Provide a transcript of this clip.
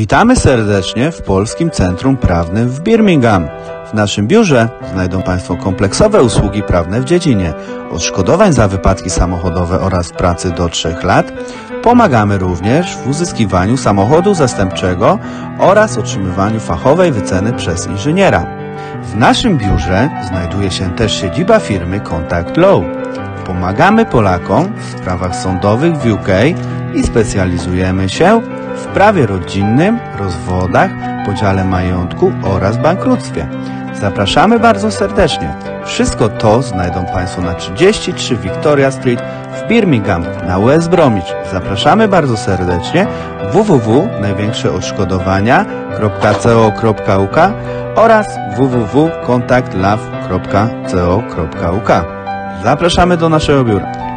Witamy serdecznie w Polskim Centrum Prawnym w Birmingham. W naszym biurze znajdą Państwo kompleksowe usługi prawne w dziedzinie odszkodowań za wypadki samochodowe oraz pracy do 3 lat. Pomagamy również w uzyskiwaniu samochodu zastępczego oraz otrzymywaniu fachowej wyceny przez inżyniera. W naszym biurze znajduje się też siedziba firmy Contact Law. Pomagamy Polakom w sprawach sądowych w UK i specjalizujemy się w prawie rodzinnym, rozwodach, podziale majątku oraz bankructwie. Zapraszamy bardzo serdecznie. Wszystko to znajdą Państwo na 33 Victoria Street w Birmingham na West Bromwich. Zapraszamy bardzo serdecznie www.największeodszkodowania.co.uk oraz www.contactlove.co.uk Zapraszamy do naszego biura.